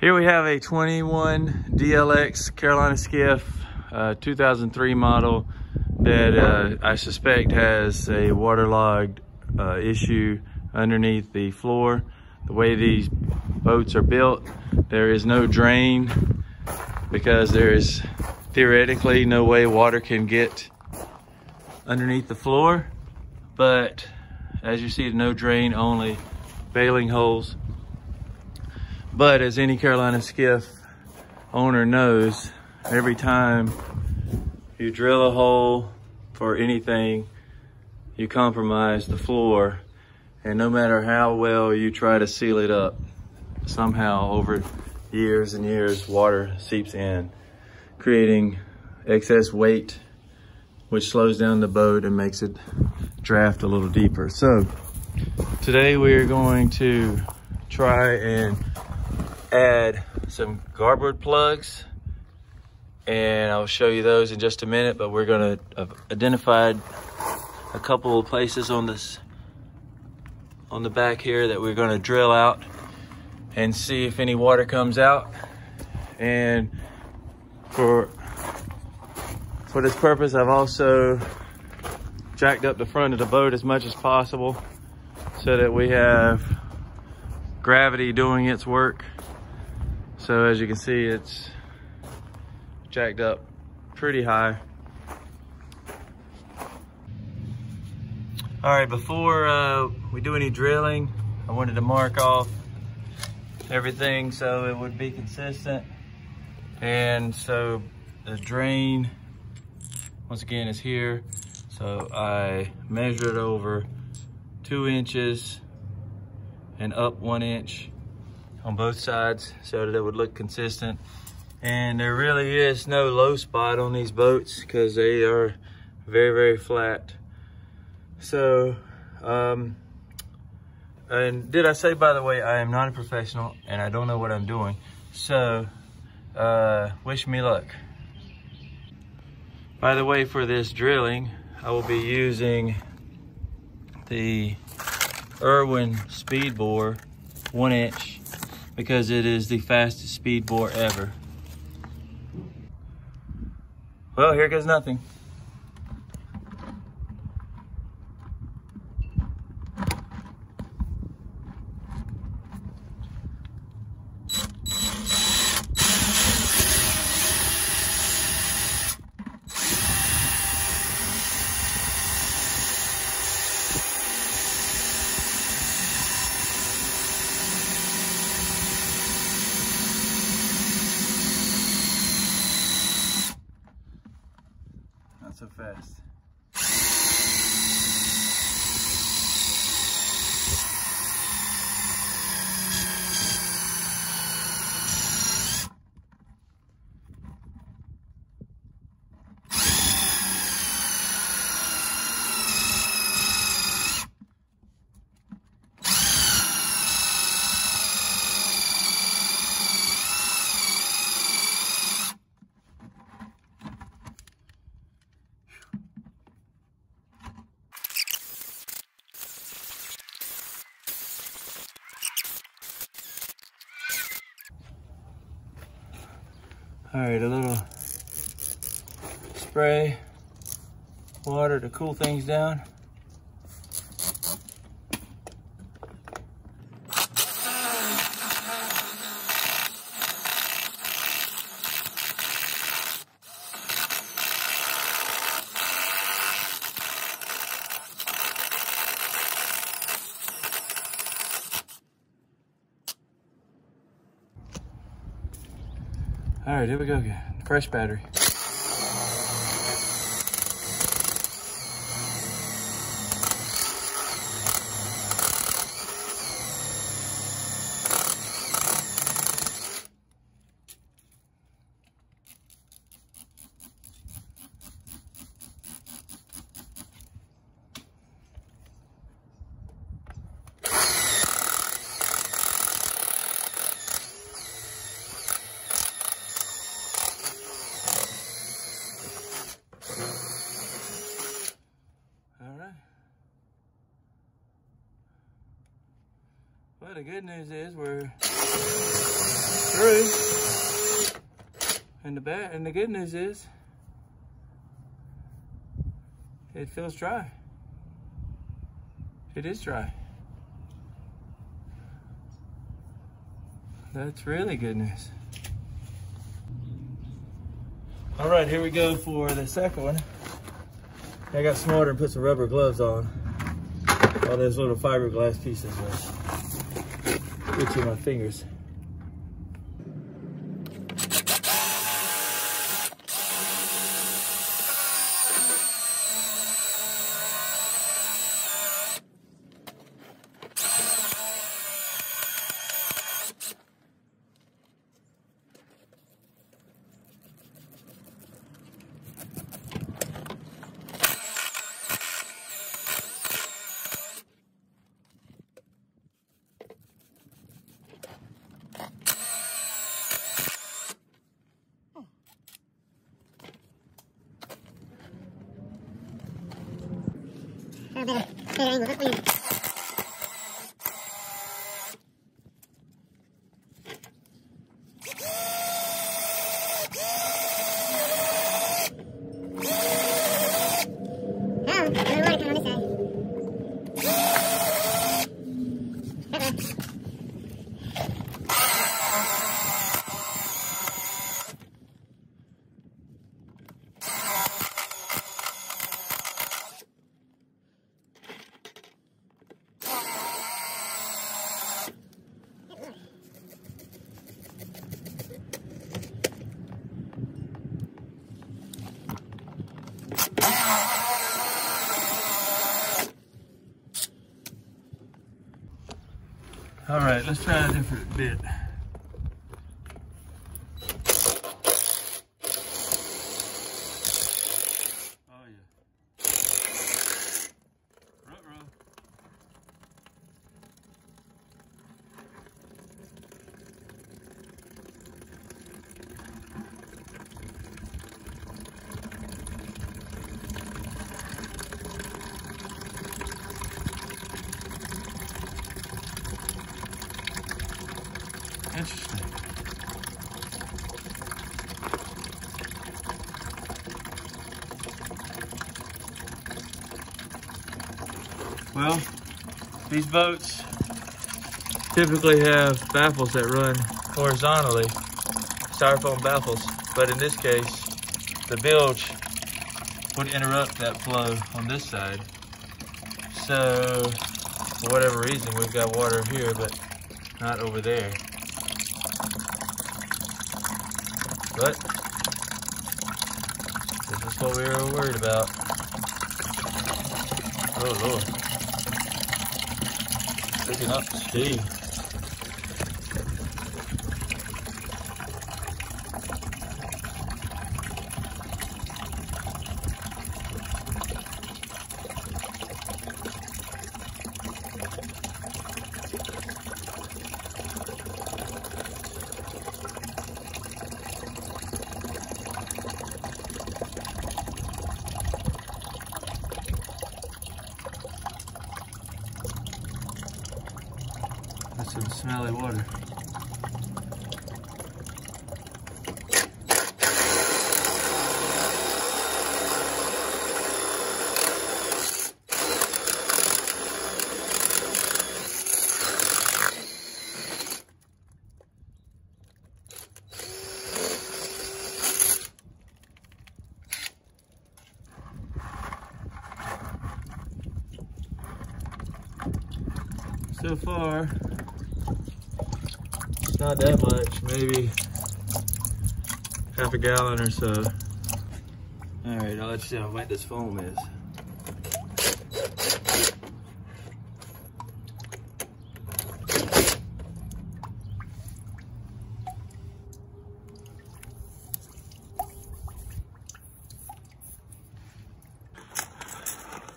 Here we have a 21 DLX Carolina Skiff, uh, 2003 model that uh, I suspect has a waterlogged uh, issue underneath the floor. The way these boats are built, there is no drain because there is theoretically no way water can get underneath the floor. But as you see, no drain, only bailing holes. But as any Carolina skiff owner knows, every time you drill a hole for anything, you compromise the floor. And no matter how well you try to seal it up, somehow over years and years, water seeps in, creating excess weight, which slows down the boat and makes it draft a little deeper. So today we are going to try and add some garboard plugs and I'll show you those in just a minute, but we're gonna have identified a couple of places on this on the back here that we're gonna drill out and see if any water comes out. And for for this purpose, I've also jacked up the front of the boat as much as possible so that we have gravity doing its work so as you can see, it's jacked up pretty high. All right, before uh, we do any drilling, I wanted to mark off everything so it would be consistent. And so the drain, once again, is here. So I measured it over two inches and up one inch on both sides so that it would look consistent. And there really is no low spot on these boats because they are very, very flat. So, um, and did I say, by the way, I am not a professional and I don't know what I'm doing. So, uh, wish me luck. By the way, for this drilling, I will be using the Irwin Speedbor, one inch because it is the fastest Speedbor ever. Well, here goes nothing. So fast. All right, a little spray water to cool things down. All right, here we go again. Fresh battery. Well, the good news is we're through. And the bad and the good news is it feels dry. It is dry. That's really good news. All right, here we go for the second one. I got smarter and put some rubber gloves on. All those little fiberglass pieces are itching my fingers. Better, better angle. All right, let's try a different bit. Interesting. Well, these boats typically have baffles that run horizontally, styrofoam baffles, but in this case, the bilge would interrupt that flow on this side. So, for whatever reason, we've got water here, but not over there. But this is what we were worried about. Oh lord. Picking up speed. Some smelly water. So far, not that much, maybe half a gallon or so. All right, now let's see how wet this foam is.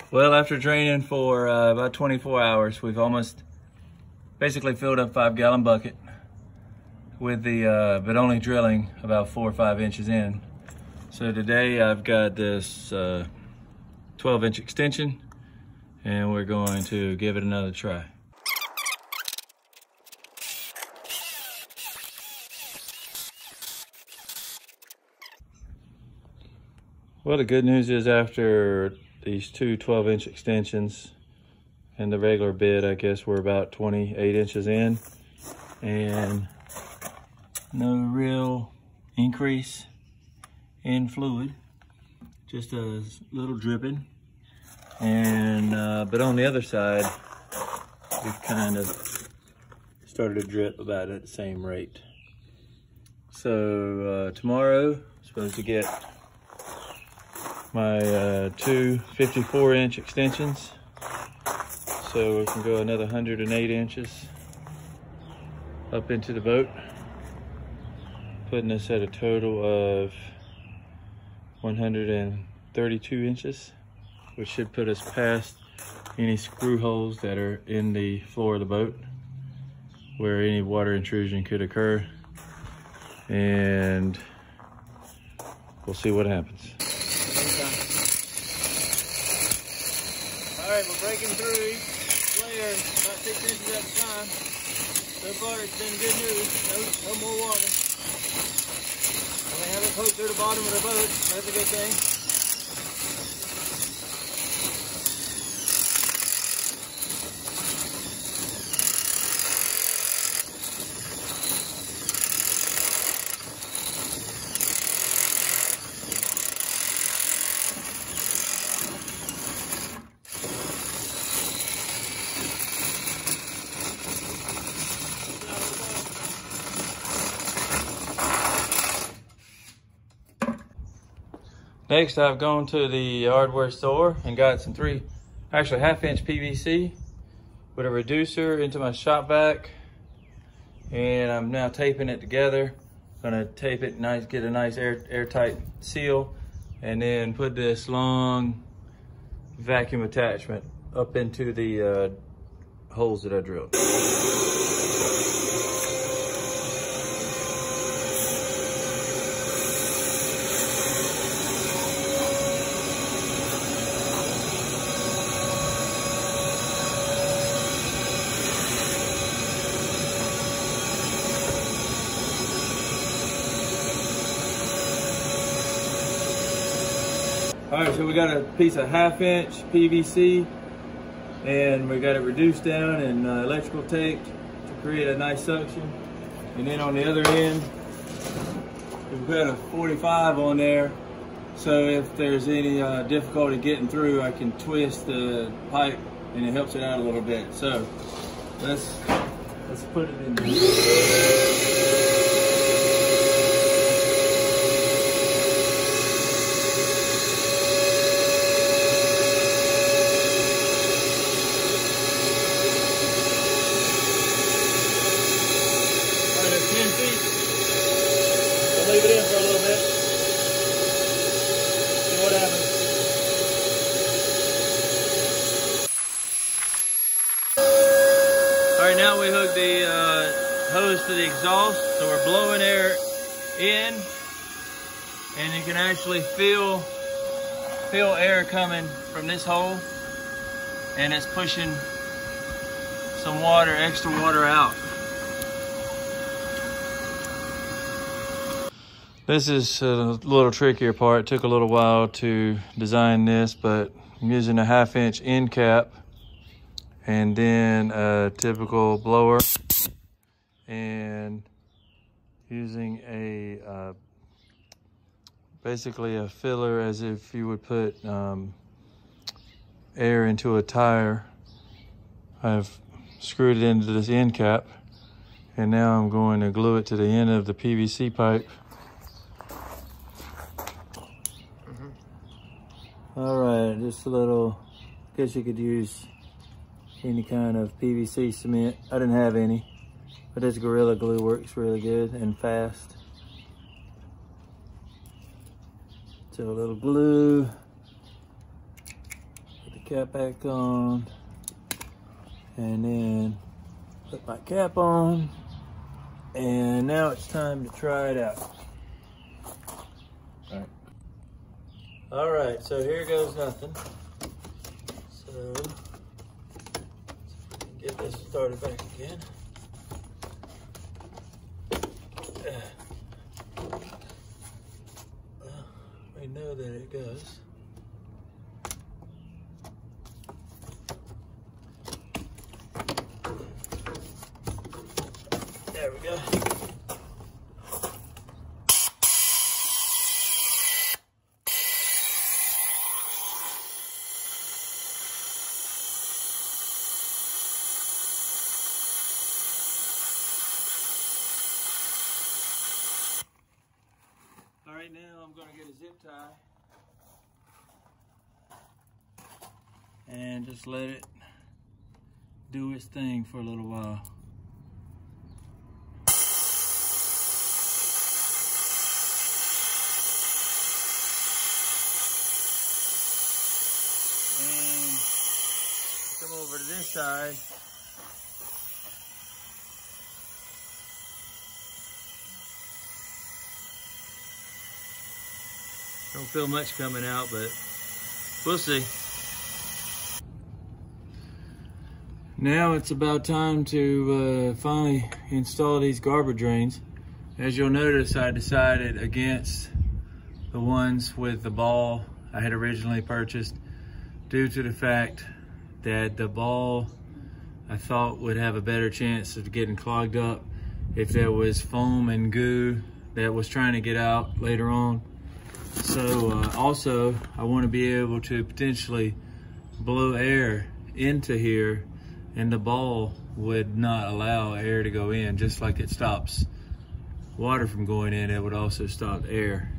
Well, after draining for uh, about 24 hours, we've almost basically filled up five gallon bucket with the, uh, but only drilling about four or five inches in. So today I've got this uh, 12 inch extension and we're going to give it another try. Well, the good news is after these two 12 inch extensions and the regular bit, I guess we're about 28 inches in and no real increase in fluid, just a little dripping. And, uh, but on the other side, we've kind of started to drip about at the same rate. So uh, tomorrow, supposed to get my uh, two 54 inch extensions. So we can go another 108 inches up into the boat, putting us at a total of 132 inches, which should put us past any screw holes that are in the floor of the boat where any water intrusion could occur. And we'll see what happens. All right, we're breaking through layer about six inches at a time. So far, it's been good news. No, no more water. Haven't through the bottom of the boat. That's a good thing. Next, I've gone to the hardware store and got some three, actually half inch PVC with a reducer into my shop vac. And I'm now taping it together. Gonna tape it nice, get a nice air, airtight seal, and then put this long vacuum attachment up into the uh, holes that I drilled. All right, so we got a piece of half inch PVC and we got it reduced down and uh, electrical taped to create a nice suction. And then on the other end, we've got a 45 on there. So if there's any uh, difficulty getting through, I can twist the pipe and it helps it out a little bit. So let's, let's put it in there. All right, it's 10 feet. We'll leave it in for a little bit. See what happens. All right, now we hook the uh, hose to the exhaust, so we're blowing air in, and you can actually feel feel air coming from this hole, and it's pushing some water, extra water out. This is a little trickier part. It took a little while to design this, but I'm using a half inch end cap and then a typical blower and using a uh, basically a filler as if you would put um, air into a tire. I've screwed it into this end cap and now I'm going to glue it to the end of the PVC pipe All right, just a little, guess you could use any kind of PVC cement. I didn't have any, but this Gorilla Glue works really good and fast. So a little glue, put the cap back on, and then put my cap on, and now it's time to try it out. All right. All right, so here goes nothing. So, let's see if we can get this started back again. Uh, we know that it goes. There we go. All right, now I'm gonna get a zip tie and just let it do its thing for a little while. And come over to this side. Don't feel much coming out, but we'll see. Now it's about time to uh, finally install these garboard drains. As you'll notice, I decided against the ones with the ball I had originally purchased due to the fact that the ball I thought would have a better chance of getting clogged up if there was foam and goo that was trying to get out later on. So uh, also, I want to be able to potentially blow air into here and the ball would not allow air to go in, just like it stops water from going in, it would also stop air.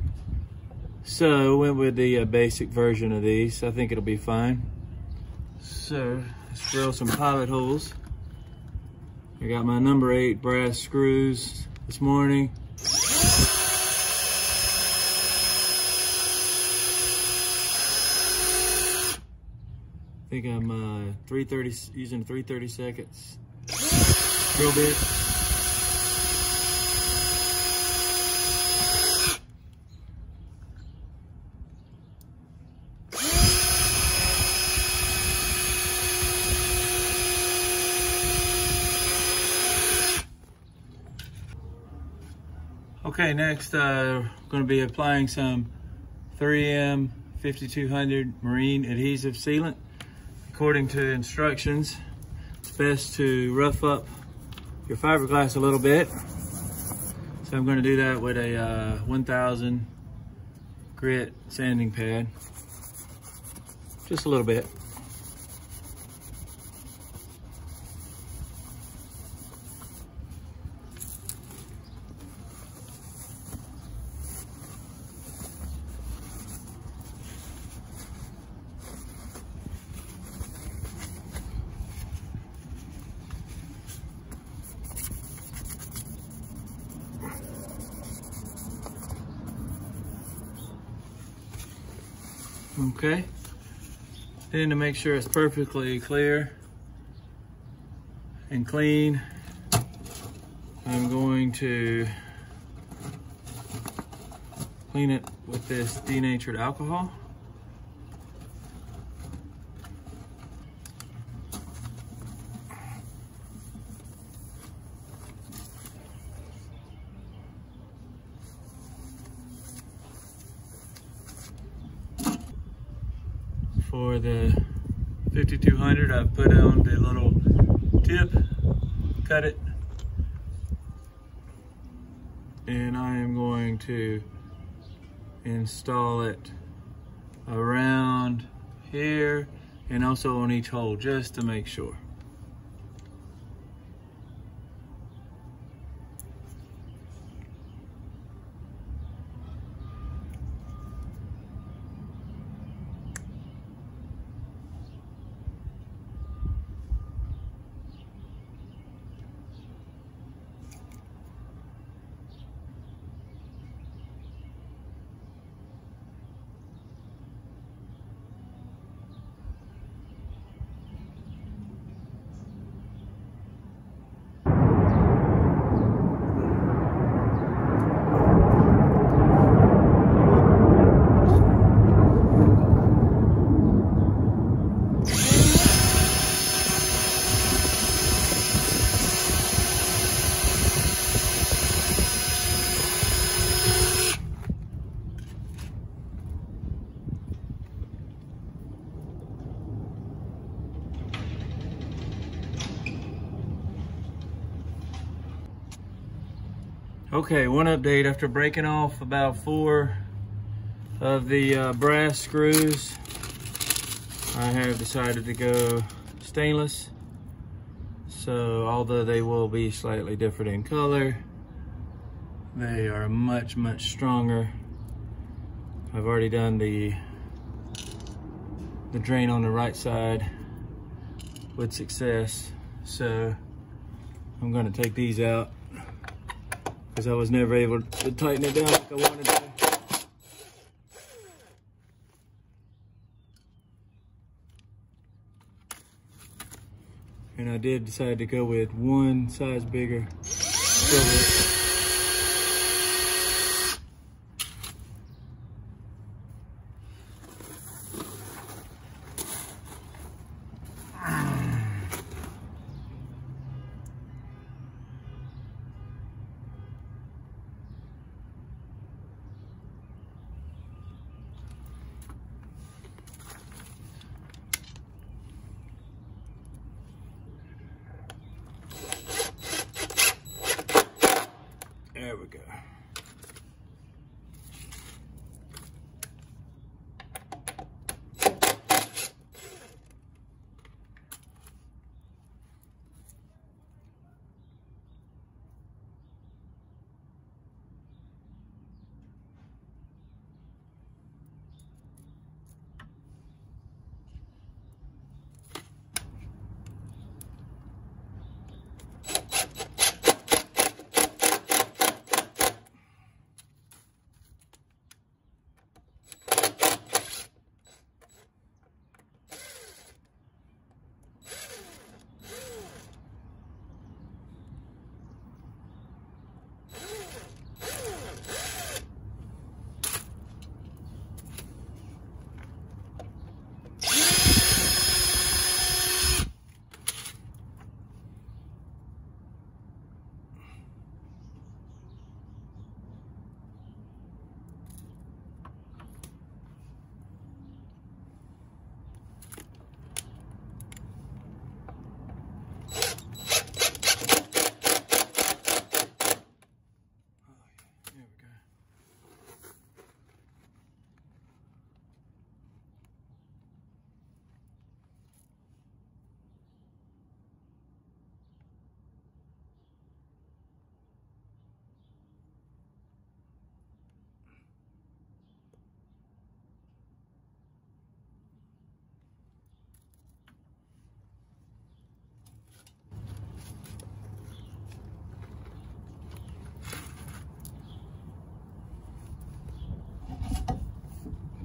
So went with the uh, basic version of these. I think it'll be fine. So let's drill some pilot holes. I got my number eight brass screws this morning. I think I'm uh, 330 using 330 seconds drill bit. Okay, next uh, going to be applying some 3M 5200 marine adhesive sealant. According to instructions, it's best to rough up your fiberglass a little bit. So I'm going to do that with a uh, 1000 grit sanding pad. Just a little bit. Okay. Then to make sure it's perfectly clear and clean, I'm going to clean it with this denatured alcohol. For the 5200 I've put on the little tip cut it. And I am going to install it around here and also on each hole just to make sure Okay, one update after breaking off about four of the uh, brass screws, I have decided to go stainless. So although they will be slightly different in color, they are much, much stronger. I've already done the, the drain on the right side with success. So I'm gonna take these out because I was never able to tighten it down like I wanted to. And I did decide to go with one size bigger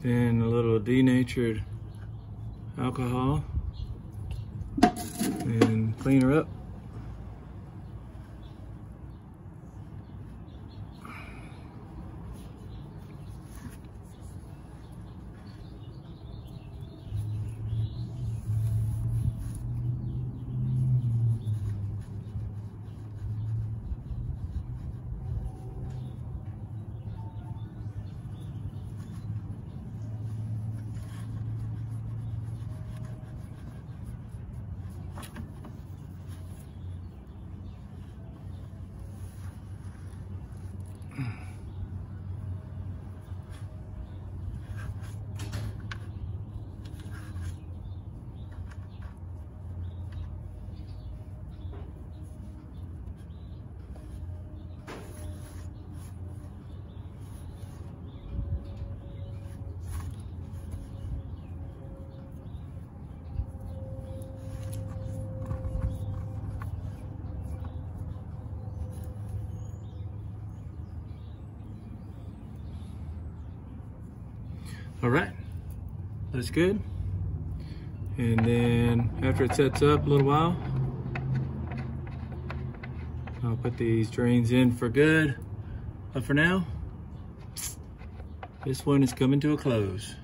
Then a little denatured alcohol and clean her up. All right, that's good. And then after it sets up a little while, I'll put these drains in for good. But for now, this one is coming to a close.